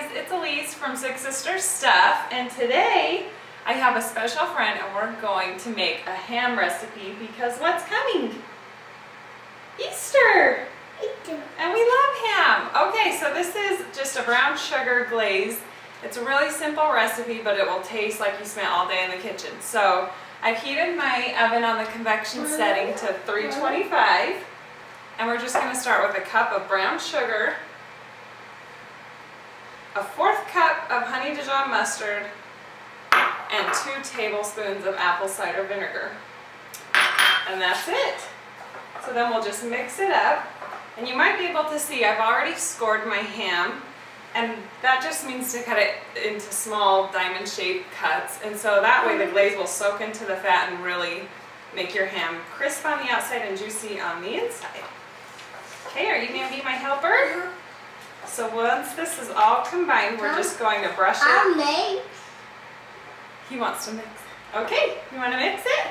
guys, it's Elise from Six Sisters Stuff and today I have a special friend and we're going to make a ham recipe because what's coming? Easter! Easter. And we love ham. Okay, so this is just a brown sugar glaze. It's a really simple recipe, but it will taste like you spent all day in the kitchen. So I've heated my oven on the convection setting to 325 and we're just going to start with a cup of brown sugar a fourth cup of honey Dijon mustard, and two tablespoons of apple cider vinegar. And that's it. So then we'll just mix it up. And you might be able to see I've already scored my ham. And that just means to cut it into small diamond shaped cuts. And so that way the glaze will soak into the fat and really make your ham crisp on the outside and juicy on the inside. Okay, are you going to be my helper? Uh-huh. So once this is all combined, we're just going to brush it. I'll make. He wants to mix. Okay, you want to mix it?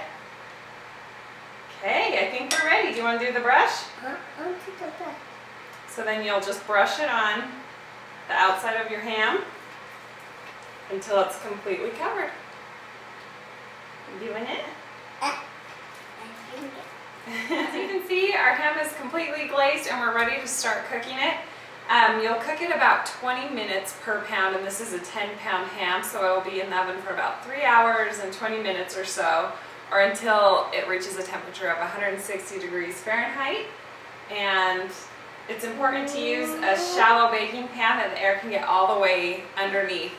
Okay, I think we're ready. Do you want to do the brush? I'll take the back. So then you'll just brush it on the outside of your ham until it's completely covered. You doing it? Uh, it. As you can see, our ham is completely glazed and we're ready to start cooking it. Um, you'll cook it about 20 minutes per pound, and this is a 10 pound ham, so it will be in the oven for about 3 hours and 20 minutes or so, or until it reaches a temperature of 160 degrees Fahrenheit. And it's important to use a shallow baking pan that the air can get all the way underneath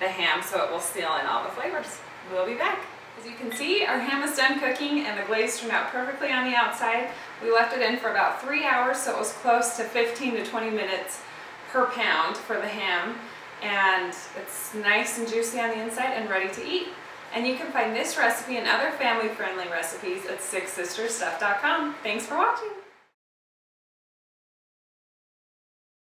the ham so it will seal in all the flavors. We'll be back. As you can see, our ham is done cooking and the glaze turned out perfectly on the outside. We left it in for about three hours, so it was close to 15 to 20 minutes per pound for the ham. And it's nice and juicy on the inside and ready to eat. And you can find this recipe and other family-friendly recipes at sixsistersstuff.com. Thanks for watching.